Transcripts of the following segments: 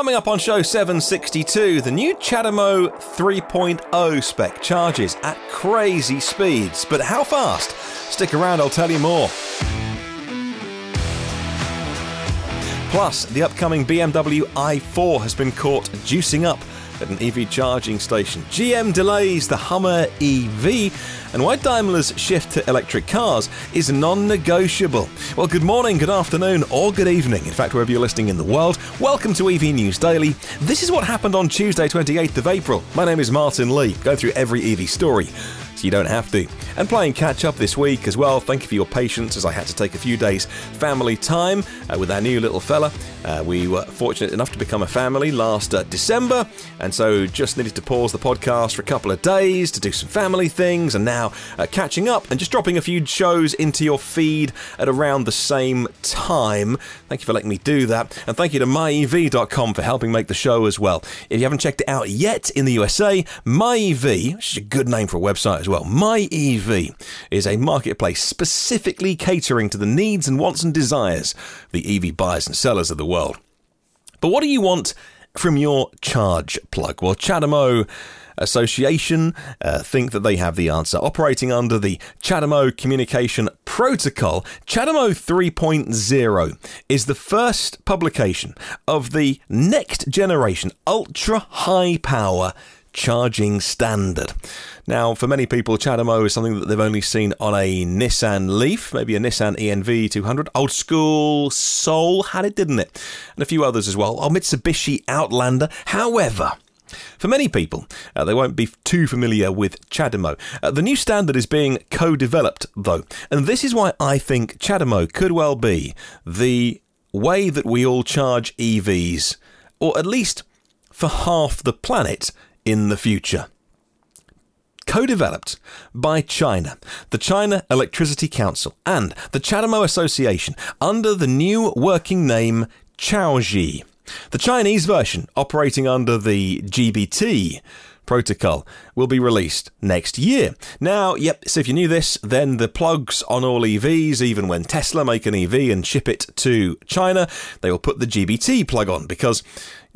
Coming up on show 762, the new CHAdeMO 3.0 spec charges at crazy speeds. But how fast? Stick around, I'll tell you more. Plus, the upcoming BMW i4 has been caught juicing up at an EV charging station. GM delays the Hummer EV, and why Daimler's shift to electric cars is non negotiable. Well, good morning, good afternoon, or good evening. In fact, wherever you're listening in the world, welcome to EV News Daily. This is what happened on Tuesday, 28th of April. My name is Martyn Lee, going through every EV story so you don't have to. And playing catch up this week as well. Thank you for your patience as I had to take a few days family time uh, with our new little fella. Uh, we were fortunate enough to become a family last uh, December, and so just needed to pause the podcast for a couple of days to do some family things, and now uh, catching up and just dropping a few shows into your feed at around the same time. Thank you for letting me do that, and thank you to myev.com for helping make the show as well. If you haven't checked it out yet in the USA, MyEV, which is a good name for a website as well, MyEV is a marketplace specifically catering to the needs and wants and desires the EV buyers and sellers of the world. But what do you want from your charge plug? Well, CHAdeMO Association uh, think that they have the answer. Operating under the CHAdeMO Communication Protocol, CHAdeMO 3.0 is the first publication of the next generation ultra high power charging standard. Now, for many people, CHAdeMO is something that they've only seen on a Nissan Leaf, maybe a Nissan ENV 200. Old school Soul had it, didn't it? And a few others as well. Oh, Mitsubishi Outlander. However, for many people, uh, they won't be too familiar with CHAdeMO. Uh, the new standard is being co developed, though, and this is why I think CHAdeMO could well be the way that we all charge EVs, or at least for half the planet in the future. Co developed by China, the China Electricity Council, and the CHAdeMO Association under the new working name Chaoji. The Chinese version, operating under the GBT protocol, will be released next year. Now, yep, so if you knew this, then the plugs on all EVs, even when Tesla make an EV and ship it to China, they will put the GBT plug on because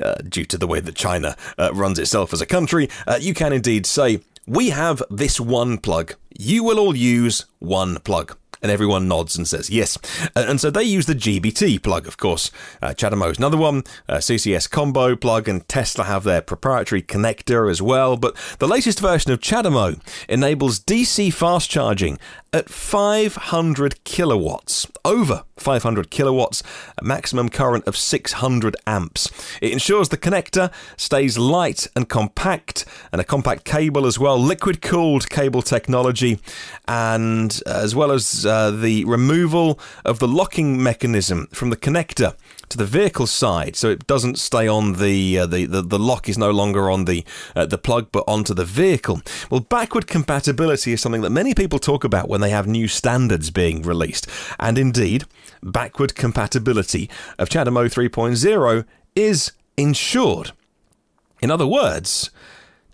uh, due to the way that China uh, runs itself as a country, uh, you can indeed say, We have this one plug. You will all use one plug. And everyone nods and says yes. Uh, and so they use the GBT plug, of course. Uh, CHAdeMO is another one, uh, CCS Combo plug, and Tesla have their proprietary connector as well. But the latest version of CHAdeMO enables DC fast charging at 500 kilowatts, over 500 kilowatts, a maximum current of 600 amps. It ensures the connector stays light and compact, and a compact cable as well, liquid cooled cable technology, and as well as uh, the removal of the locking mechanism from the connector to the vehicle side, so it doesn't stay on the uh, the, the, the lock is no longer on the uh, the plug, but onto the vehicle. Well, backward compatibility is something that many people talk about when they have new standards being released, and indeed, backward compatibility of CHAdeMO 3.0 is ensured. In other words,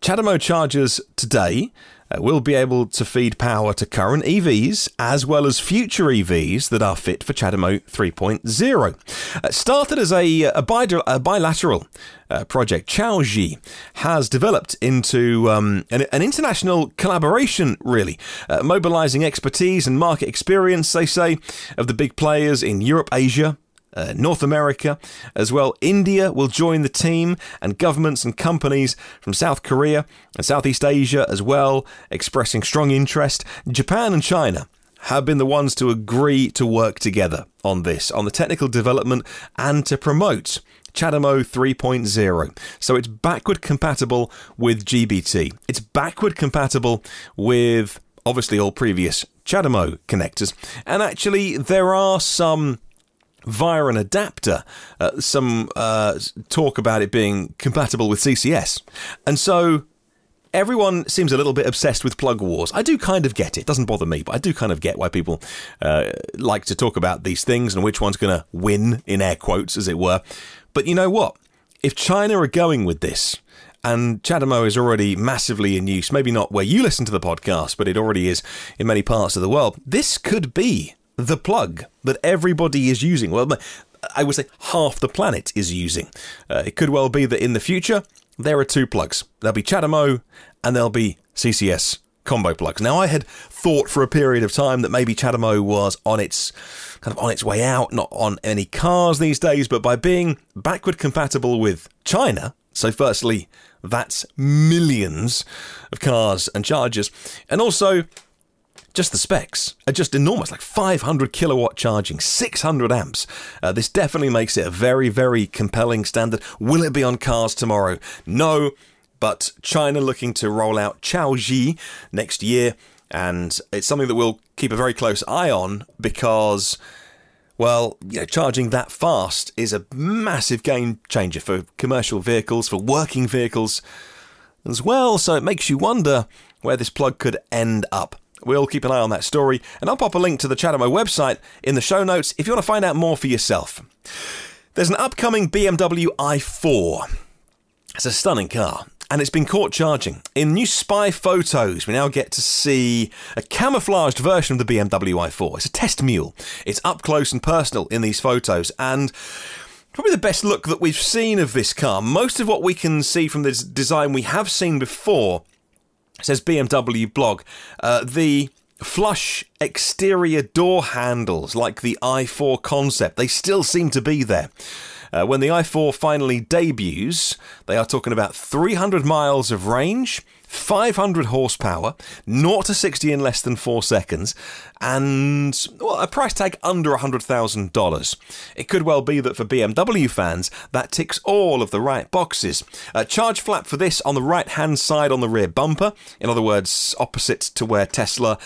CHAdeMO chargers today will be able to feed power to current EVs as well as future EVs that are fit for CHAdeMO 3.0. Uh, started as a, a, a bilateral uh, project, Chaoji, has developed into um, an, an, international collaboration, really, uh, mobilizing expertise and market experience, they say, of the big players in Europe, Asia, uh, North America as well. India will join the team, and governments and companies from South Korea and Southeast Asia as well, expressing strong interest. Japan and China have been the ones to agree to work together on this, on the technical development, and to promote. CHAdeMO 3.0. So it's backward compatible with GBT. It's backward compatible with obviously all previous CHAdeMO connectors. And actually, there are some via an adapter, uh, some uh, talk about it being compatible with CCS. And so everyone seems a little bit obsessed with plug wars. I do kind of get it. it doesn't bother me, but I do kind of get why people uh, like to talk about these things and which one's going to win, in air quotes, as it were. But you know what? If China are going with this, and CHAdeMO is already massively in use, maybe not where you listen to the podcast, but it already is in many parts of the world, this could be the plug that everybody is using. Well, I would say half the planet is using. Uh, it could well be that in the future there are two plugs. There'll be CHAdeMO and there'll be CCS combo plugs. Now, I had thought for a period of time that maybe CHAdeMO was on its kind of on its way out, not on any cars these days, but by being backward compatible with China. So, firstly, that's millions of cars and chargers, and also just the specs are just enormous like 500 kilowatt charging 600 amps uh, this definitely makes it a very very compelling standard will it be on cars tomorrow no but China looking to roll out Chaoji next year, and it's something that we'll keep a very close eye on because, well, you know, charging that fast is a massive game changer for commercial vehicles, for working vehicles as well. So it makes you wonder where this plug could end up. We'll keep an eye on that story, and I'll pop a link to the CHAdeMO website in the show notes if you want to find out more for yourself. There's an upcoming BMW i4. It's a stunning car and it's been caught charging. In new spy photos, we now get to see a camouflaged version of the BMW i4. It's a test mule. It's up close and personal in these photos, and probably the best look that we've seen of this car. Most of what we can see from this design we have seen before, says BMW blog. Uh, the flush exterior door handles, like the i4 concept, they still seem to be there. Uh, when the i4 finally debuts, they are talking about 300 miles of range, 500 horsepower, 0 to 60 in less than 4 seconds, and well, a price tag under $100,000. It could well be that for BMW fans, that ticks all of the right boxes. A charge flap for this on the right hand side on the rear bumper, in other words, opposite to where Tesla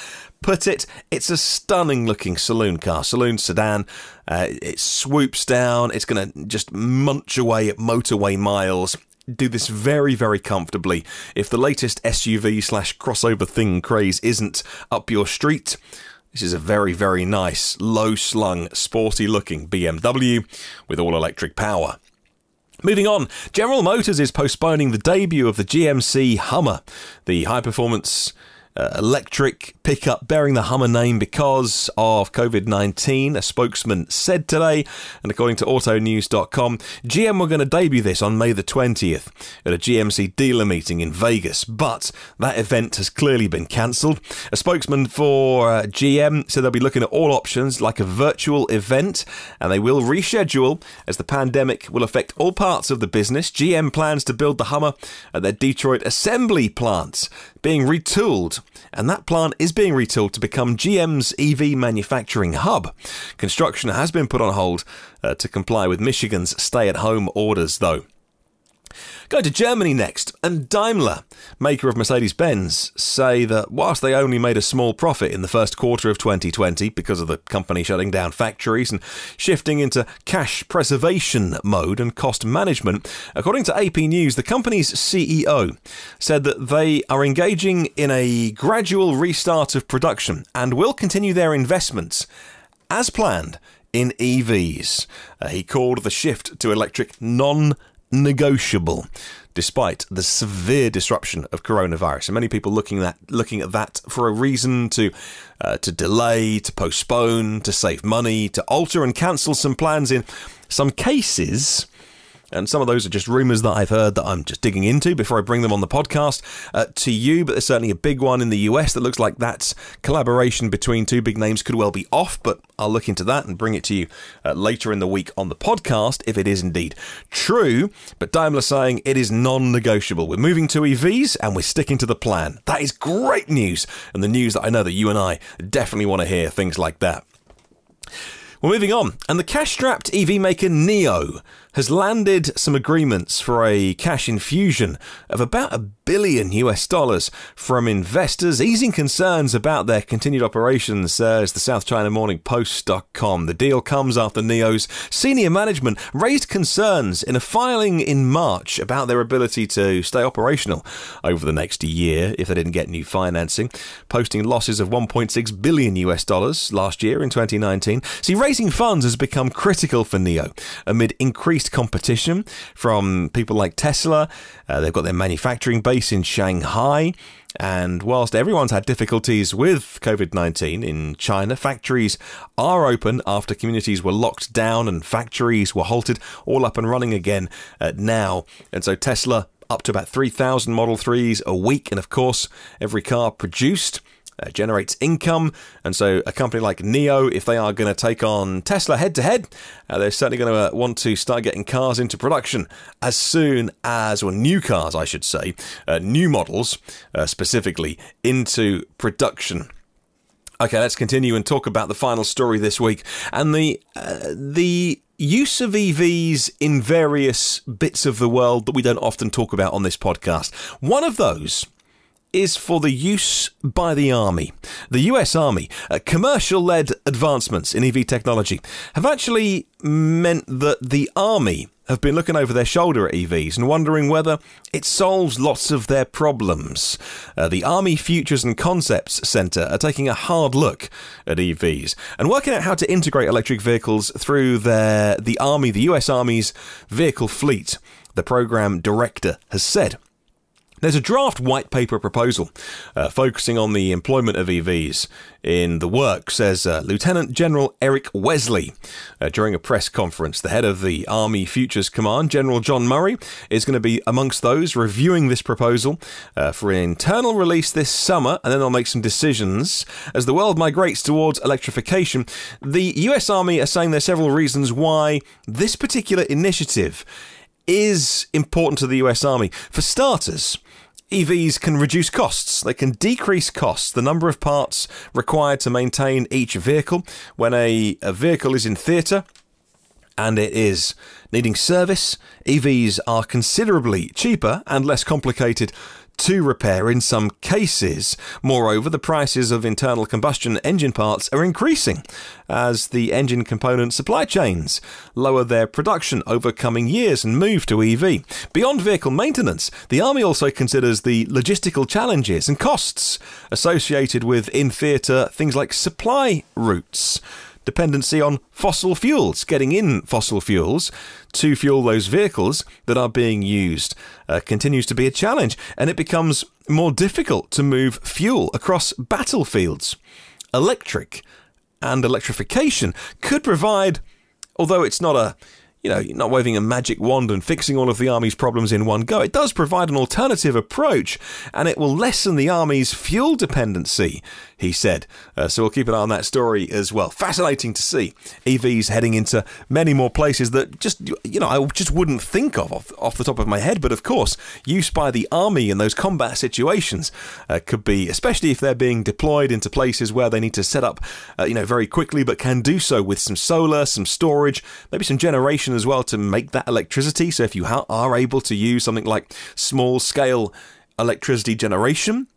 put it, it's a stunning looking saloon car, saloon sedan. Uh, it swoops down, it's going to just munch away at motorway miles. Do this very, very comfortably. If the latest SUV slash crossover thing craze isn't up your street, this is a very, very nice, low slung, sporty looking BMW with all electric power. Moving on, General Motors is postponing the debut of the GMC Hummer, the high performance uh, electric pickup bearing the Hummer name because of COVID 19, a spokesman said today. And according to autonews.com, GM were going to debut this on May the 20th at a GMC dealer meeting in Vegas, but that event has clearly been cancelled. A spokesman for uh, GM said they'll be looking at all options like a virtual event and they will reschedule as the pandemic will affect all parts of the business. GM plans to build the Hummer at their Detroit assembly plant being retooled, and that plant is being retooled to become GM's EV manufacturing hub. Construction has been put on hold uh, to comply with Michigan's stay at home orders, though. Go to Germany next, and Daimler, maker of Mercedes Benz, say that whilst they only made a small profit in the first quarter of 2020 because of the company shutting down factories and shifting into cash preservation mode and cost management, according to AP News, the company's CEO said that they are engaging in a gradual restart of production and will continue their investments as planned in EVs. Uh, he called the shift to electric non negotiable, despite the severe disruption of coronavirus. And many people looking at looking at that for a reason to uh, to delay, to postpone, to save money, to alter and cancel some plans. In some cases, and some of those are just rumours that I've heard that I'm just digging into before I bring them on the podcast uh, to you. But there's certainly a big one in the US that looks like that collaboration between two big names could well be off. But I'll look into that and bring it to you uh, later in the week on the podcast if it is indeed true. But Daimler saying it is non negotiable. We're moving to EVs and we're sticking to the plan. That is great news. And the news that I know that you and I definitely want to hear things like that. We're moving on. And the cash strapped EV maker NIO has landed some agreements for a cash infusion of about a billion US dollars from investors, easing concerns about their continued operations, says the South China Morning Post.com. The deal comes after NIO's senior management raised concerns in a filing in March about their ability to stay operational over the next year if they didn't get new financing, posting losses of 1.6 billion US dollars last year in 2019. See, raising funds has become critical for NEO amid increased increased competition from people like Tesla. Uh, they've got their manufacturing base in Shanghai. And whilst everyone's had difficulties with COVID 19 in China, factories are open after communities were locked down and factories were halted, all up and running again uh, now. And so Tesla up to about 3,000 Model 3s a week. And of course, every car produced uh, generates income. And so, a company like NIO, if they are going to take on Tesla head to head, they're certainly going to uh, want to start getting cars into production as soon as, or new cars, I should say, uh, new models uh, specifically into production. Okay, let's continue and talk about the final story this week and the uh, the use of EVs in various bits of the world that we don't often talk about on this podcast. One of those is for the use by the Army. The US Army, uh, commercial led advancements in EV technology have actually meant that the Army have been looking over their shoulder at EVs and wondering whether it solves lots of their problems. Uh, the Army Futures and Concepts Centre are taking a hard look at EVs and working out how to integrate electric vehicles through their the Army, the US Army's vehicle fleet. The program director has said. There's a draft white paper proposal uh, focusing on the employment of EVs in the work, says uh, Lieutenant General Eric Wesley. Uh, during a press conference, the head of the Army Futures Command, General John Murray, is going to be amongst those reviewing this proposal uh, for an internal release this summer, and then they'll make some decisions. As the world migrates towards electrification, the US Army are saying there's several reasons why this particular initiative is important to the US Army. For starters, EVs can reduce costs. They can decrease costs, the number of parts required to maintain each vehicle. When a, a vehicle is in theatre and it is needing service, EVs are considerably cheaper and less complicated to repair in some cases. Moreover, the prices of internal combustion engine parts are increasing as the engine component supply chains lower their production over coming years and move to EV. Beyond vehicle maintenance, the Army also considers the logistical challenges and costs associated with in theatre things like supply routes dependency on fossil fuels, getting in fossil fuels to fuel those vehicles that are being used uh, continues to be a challenge, and it becomes more difficult to move fuel across battlefields. Electric and electrification could provide, although it's not a you know, not waving a magic wand and fixing all of the army's problems in one go. It does provide an alternative approach, and it will lessen the army's fuel dependency he said. Uh, so we'll keep an eye on that story as well. Fascinating to see EVs heading into many more places that just, you know, I just wouldn't think of off, off the top of my head. But of course, use by the army in those combat situations uh, could be, especially if they're being deployed into places where they need to set up, uh, you know, very quickly, but can do so with some solar, some storage, maybe some generation as well to make that electricity. So if you ha- are able to use something like small scale electricity generation,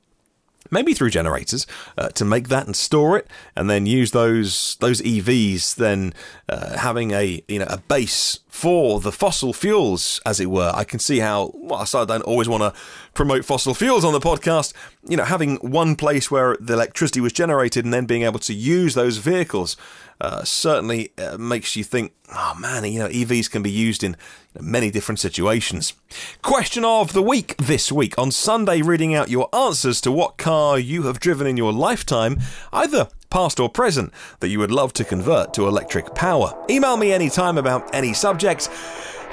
maybe through generators, uh, to make that and store it, and then use those those EVs. Then uh, having a you know a base for the fossil fuels, as it were. I can see how. Well, I don't always want to promote fossil fuels on the podcast. You know, having one place where the electricity was generated and then being able to use those vehicles uh, certainly uh, makes you think, oh man, you know, EVs can be used in many different situations. Question of the week this week on Sunday, reading out your answers to what car you have driven in your lifetime, either past or present, that you would love to convert to electric power. Email me anytime about any subjects.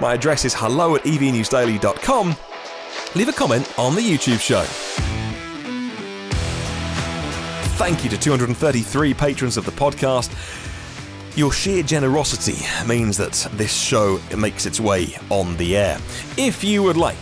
My address is hello at evnewsdaily.com. Leave a comment on the YouTube show. Thank you to 233 patrons of the podcast. Your sheer generosity means that this show makes its way on the air. If you would like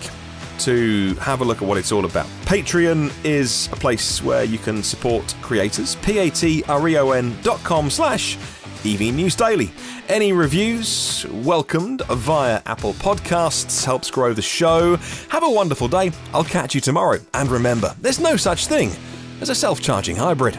to have a look at what it's all about, Patreon is a place where you can support creators. P-A-T-R-E-O-N dot com slash EV News Daily. Any reviews welcomed via Apple Podcasts helps grow the show. Have a wonderful day. I'll catch you tomorrow. And remember, there's no such thing as a self-charging hybrid.